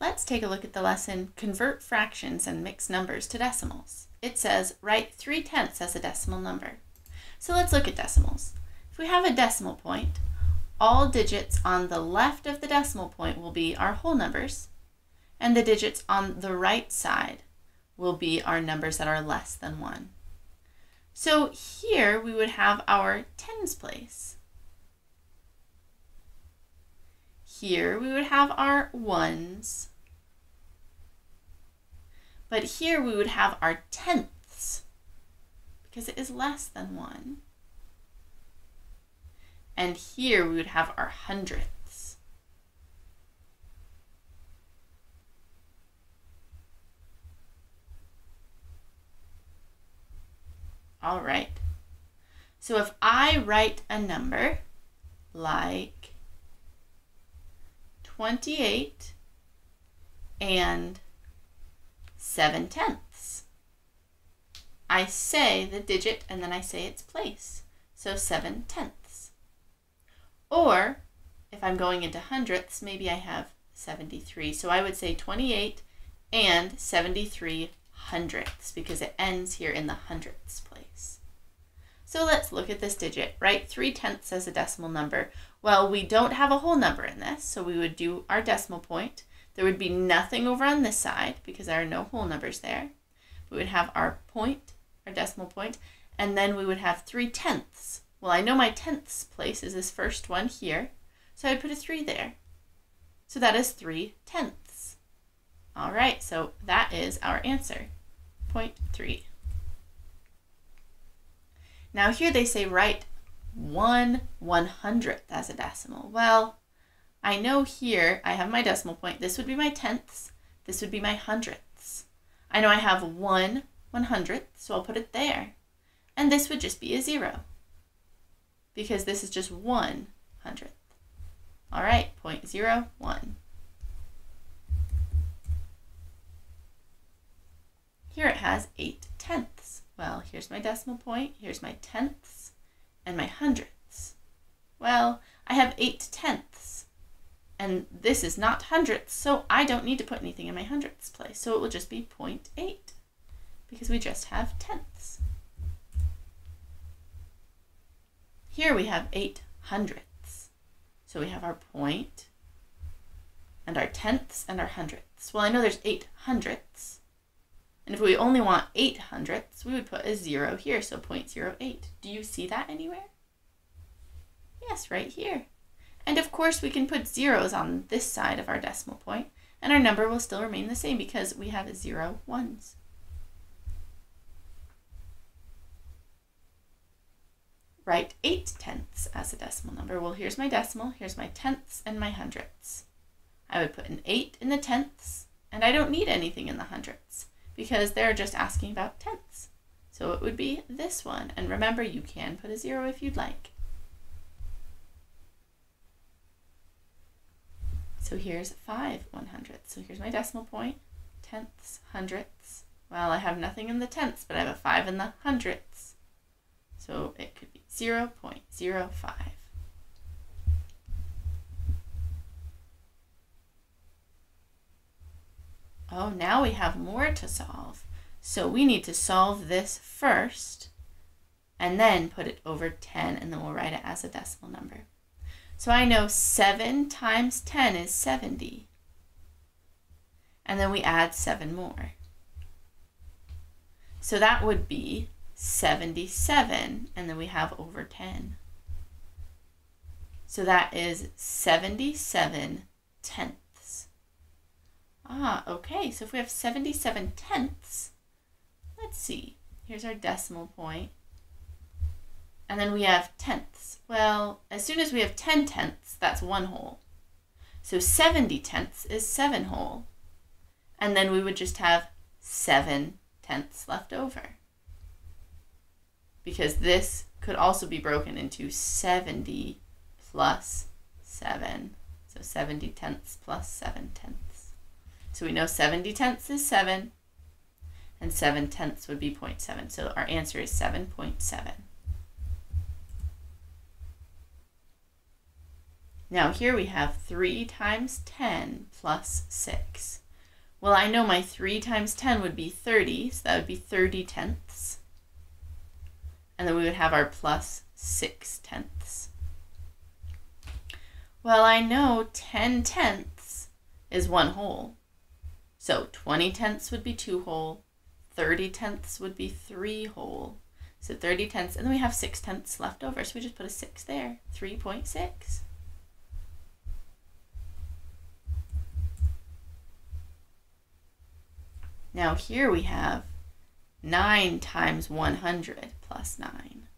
Let's take a look at the lesson Convert Fractions and Mixed Numbers to Decimals. It says write 3 tenths as a decimal number. So let's look at decimals. If we have a decimal point, all digits on the left of the decimal point will be our whole numbers, and the digits on the right side will be our numbers that are less than 1. So here we would have our tens place. Here we would have our ones. But here we would have our tenths because it is less than one. And here we would have our hundredths. All right. So if I write a number like 28 and 7 tenths. I say the digit and then I say its place. So 7 tenths. Or if I'm going into hundredths, maybe I have 73. So I would say 28 and 73 hundredths because it ends here in the hundredths place. So let's look at this digit. Write 3 tenths as a decimal number. Well, we don't have a whole number in this, so we would do our decimal point. There would be nothing over on this side because there are no whole numbers there. We would have our point, our decimal point, and then we would have 3 tenths. Well, I know my tenths place is this first one here, so I'd put a 3 there. So that is 3 tenths. All right, so that is our answer, 0.3. Now here they say write one one hundredth as a decimal. Well, I know here I have my decimal point. This would be my tenths. This would be my hundredths. I know I have one one hundredth, so I'll put it there. And this would just be a zero because this is just one hundredth. All right, point zero one. Here it has eight tenths. Well, here's my decimal point, here's my tenths, and my hundredths? Well, I have 8 tenths, and this is not hundredths, so I don't need to put anything in my hundredths place, so it will just be 0.8, because we just have tenths. Here we have 8 hundredths, so we have our point, and our tenths, and our hundredths. Well, I know there's 8 hundredths, and if we only want 8 hundredths, we would put a 0 here, so 0.08. Do you see that anywhere? Yes, right here. And of course, we can put zeros on this side of our decimal point, and our number will still remain the same because we have zero ones. Write 8 tenths as a decimal number. Well, here's my decimal, here's my tenths and my hundredths. I would put an 8 in the tenths, and I don't need anything in the hundredths because they're just asking about tenths. So it would be this one. And remember, you can put a zero if you'd like. So here's 5 one hundredths. So here's my decimal point, tenths, hundredths. Well, I have nothing in the tenths, but I have a 5 in the hundredths. So it could be 0 0.05. Oh, now we have more to solve. So we need to solve this first and then put it over 10 and then we'll write it as a decimal number. So I know 7 times 10 is 70. And then we add 7 more. So that would be 77 and then we have over 10. So that is 77 tenths. Ah, okay, so if we have 77 tenths, let's see, here's our decimal point, and then we have tenths. Well, as soon as we have 10 tenths, that's one whole. So 70 tenths is seven whole. And then we would just have seven tenths left over. Because this could also be broken into 70 plus 7. So 70 tenths plus 7 tenths. So we know 70 tenths is 7, and 7 tenths would be 0.7. So our answer is 7.7. Now here we have 3 times 10 plus 6. Well, I know my 3 times 10 would be 30, so that would be 30 tenths. And then we would have our plus 6 tenths. Well, I know 10 tenths is 1 whole. So 20 tenths would be 2 whole, 30 tenths would be 3 whole. So 30 tenths, and then we have 6 tenths left over, so we just put a 6 there, 3.6. Now here we have 9 times 100 plus 9.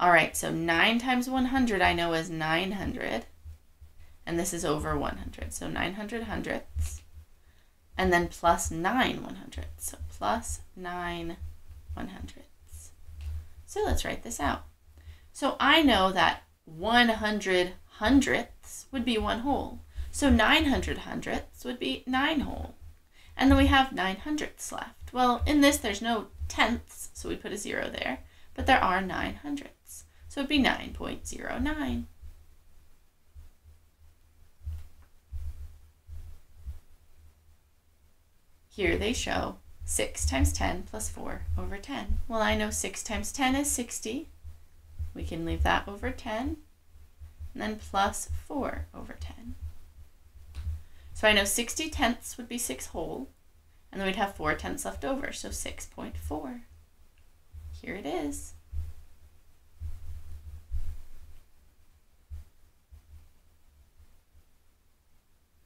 All right, so 9 times 100 I know is 900. And this is over 100. So 900 hundredths. And then plus 9 100ths. So plus 9 100ths. So let's write this out. So I know that 100 hundredths would be 1 whole. So 900 hundredths would be 9 whole. And then we have 9 hundredths left. Well, in this there's no tenths, so we put a 0 there. But there are 9 hundredths. So it'd be 9.09. Here they show 6 times 10 plus 4 over 10. Well, I know 6 times 10 is 60. We can leave that over 10. And then plus 4 over 10. So I know 60 tenths would be 6 whole, and then we'd have 4 tenths left over, so 6.4. Here it is.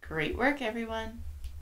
Great work, everyone.